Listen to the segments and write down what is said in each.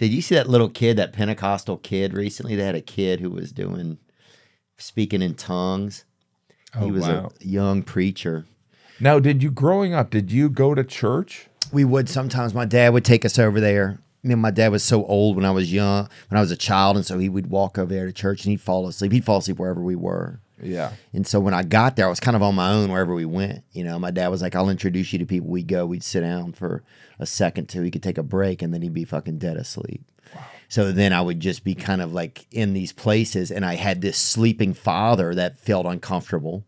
Did you see that little kid, that Pentecostal kid recently? They had a kid who was doing speaking in tongues. Oh, he was wow. a young preacher. Now, did you growing up? Did you go to church? We would sometimes. My dad would take us over there. Me and my dad was so old when I was young, when I was a child, and so he would walk over there to church and he'd fall asleep. He'd fall asleep wherever we were. Yeah. And so when I got there, I was kind of on my own wherever we went. You know, my dad was like, I'll introduce you to people. We'd go, we'd sit down for a second till he could take a break, and then he'd be fucking dead asleep. So then I would just be kind of like in these places, and I had this sleeping father that felt uncomfortable.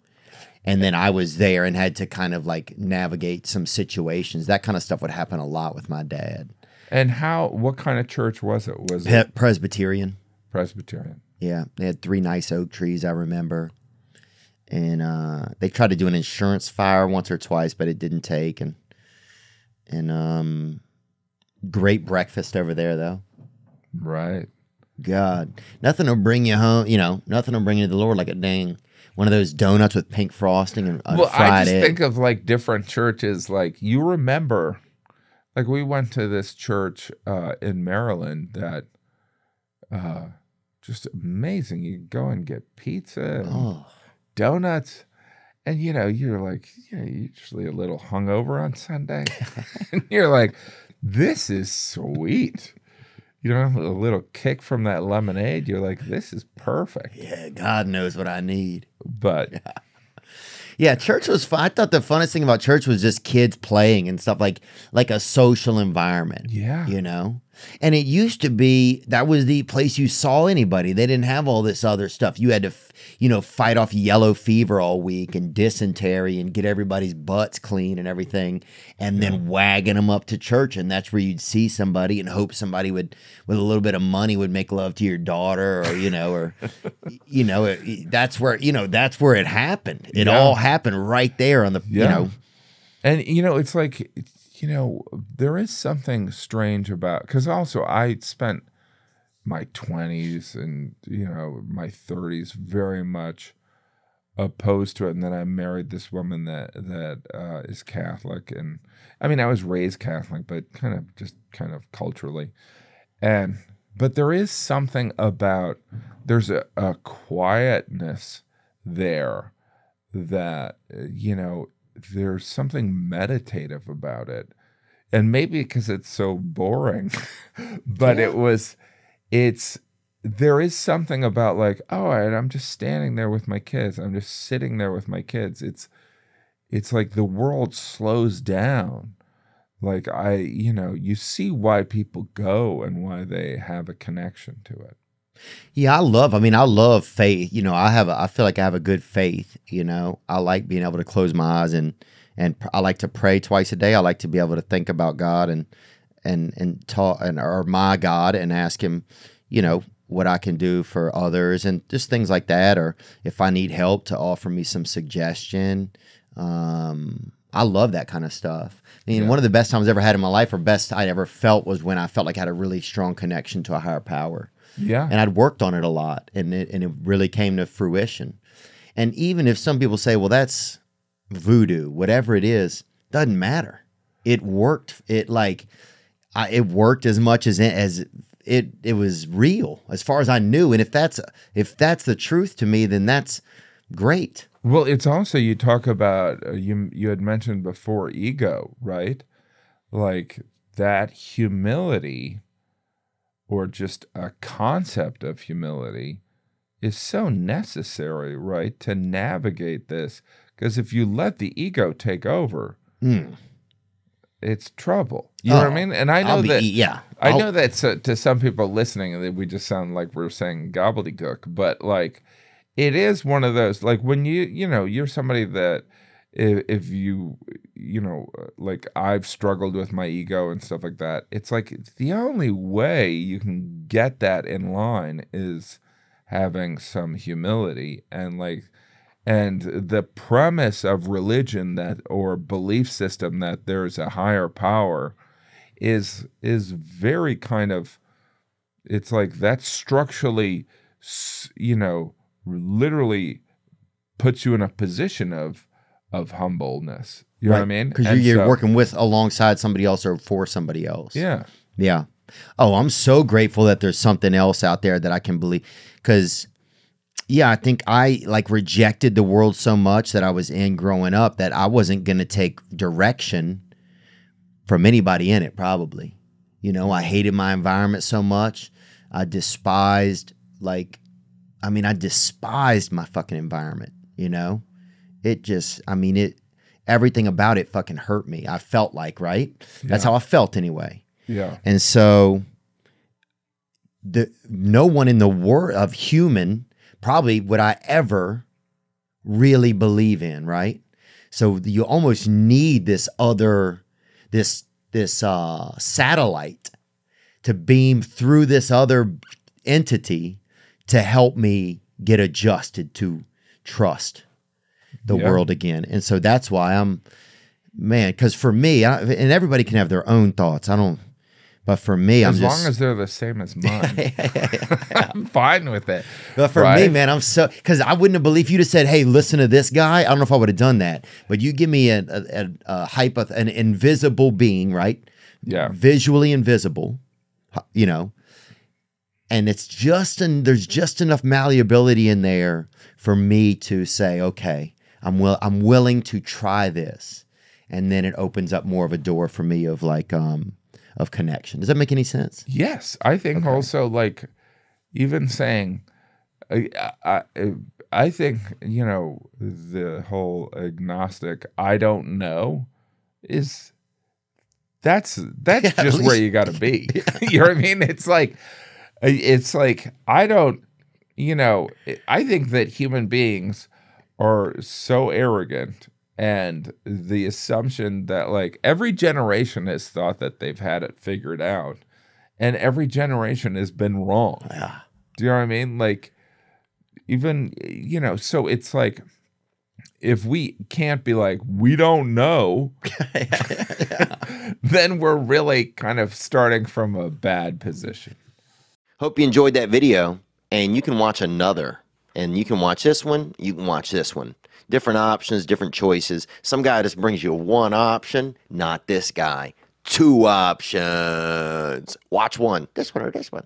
And then I was there and had to kind of like navigate some situations. That kind of stuff would happen a lot with my dad. And how? What kind of church was it? Was Pe- it Presbyterian. Presbyterian? Yeah, they had three nice oak trees. I remember, and uh, they tried to do an insurance fire once or twice, but it didn't take. And and um, great breakfast over there though. Right. God, nothing will bring you home. You know, nothing will bring you to the Lord like a dang one of those donuts with pink frosting and, well, I just egg. think of like different churches. Like you remember, like we went to this church uh, in Maryland that, uh, just amazing. You go and get pizza, and oh, donuts, and you know you're like, you know, you're usually a little hungover on Sunday, and you're like, this is sweet. You know, a little kick from that lemonade. You're like, this is perfect. yeah, God knows what I need. But Yeah, church was fun. I thought the funnest thing about church was just kids playing and stuff like like a social environment. Yeah. You know? And it used to be that was the place you saw anybody. They didn't have all this other stuff. You had to, you know, fight off yellow fever all week and dysentery and get everybody's butts clean and everything, and then wagging them up to church. And that's where you'd see somebody and hope somebody would, with a little bit of money, would make love to your daughter, or you know, or you know, it, that's where you know that's where it happened. It Yeah. all happened right there on the, you know, And you know, it's like you know, there is something strange about because also I spent my twenties and you know my thirties very much opposed to it, and then I married this woman that that uh, is Catholic, and I mean I was raised Catholic, but kind of just kind of culturally, and but there is something about there's a, a quietness there that you know there's something meditative about it. And maybe because it's so boring but it was it's there is something about like oh and i'm just standing there with my kids. I'm just sitting there with my kids. It's it's like the world slows down. Like i you know you see why people go and why they have a connection to it Yeah, I love. I mean, I love faith. You know, I have. A, I feel like I have a good faith. You know, I like being able to close my eyes and and pr- I like to pray twice a day. I like to be able to think about God and and and talk and or my God and ask Him, you know, what I can do for others and just things like that. Or if I need help, to offer me some suggestion. Um, I love that kind of stuff. I mean, Yeah. one of the best times I ever had in my life, or best I ever felt, was when I felt like I had a really strong connection to a higher power yeah and I'd worked on it a lot, and it and it really came to fruition. And even if some people say, "Well, that's voodoo," whatever it is, doesn't matter. It worked. It like I, it worked as much as it, as it it was real as far as I knew. And if that's if that's the truth to me, then that's great. Well, it's also you talk about uh, you you had mentioned before ego, right? Like that humility or just a concept of humility is so necessary, right? To navigate this because if you let the ego take over, Mm. it's trouble. You know what I Oh, mean? And I know be- that yeah. I I'll- know that so, to some people listening, that we just sound like we're saying gobbledygook, but like it is one of those like when you you know you're somebody that if, if you you know like I've struggled with my ego and stuff like that. It's like the only way you can get that in line is having some humility and like and the premise of religion that or belief system that there's a higher power is is very kind of it's like that structurally you know literally puts you in a position of of humbleness you know what i mean Because And you're so- working with alongside somebody else or for somebody else. yeah Yeah. oh, I'm so grateful that there's something else out there that I can believe. Because, yeah, I think I like rejected the world so much that I was in growing up that I wasn't going to take direction from anybody in it, probably. You know, I hated my environment so much. I despised, like, I mean, I despised my fucking environment, you know? It just, I mean, it, everything about it fucking hurt me. I felt like, right? That's how I felt anyway. Yeah. And so the no one in the world of human probably would I ever really believe in, right? So you almost need this other this this uh satellite to beam through this other entity to help me get adjusted to trust the Yeah. world again. And so that's why I'm man, because for me, I, and everybody can have their own thoughts. I don't, but for me, As I'm just. long as they're the same as mine, I'm fine with it. but for me, man, I'm so because I wouldn't have believed you'd have said, "Hey, listen to this guy." I don't know if I would have done that. But you give me a, a, a, a hypo, an invisible being, right? Yeah. visually invisible, you know, and it's just and there's just enough malleability in there for me to say, okay, I'm will I'm willing to try this, and then it opens up more of a door for me of like um of connection. Does that make any sense? Yes, I think also like even saying, I, I I think you know the whole agnostic. I don't know is that's that's Yeah, just where you got to be. you know what I mean? It's like it's like I don't. You know, I think that human beings are so arrogant and the assumption that like every generation has thought that they've had it figured out and every generation has been wrong Yeah. do you know what i mean like even you know so it's like if we can't be like we don't know then we're really kind of starting from a bad position Hope you enjoyed that video, and you can watch another. And you can watch this one, you can watch this one. Different options, different choices. Some guy just brings you one option, not this guy. Two options. Watch one, this one or this one.